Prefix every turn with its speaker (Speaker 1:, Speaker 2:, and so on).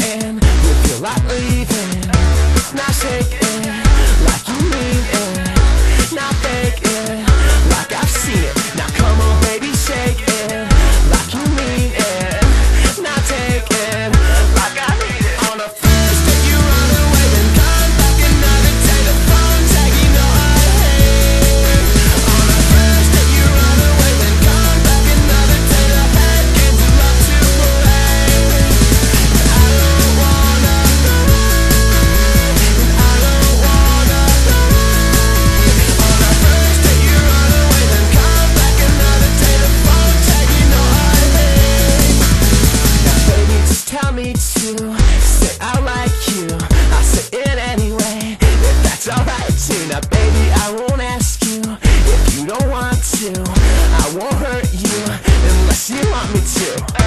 Speaker 1: and Now baby, I won't ask you if you don't want to. I won't hurt you unless you want me to.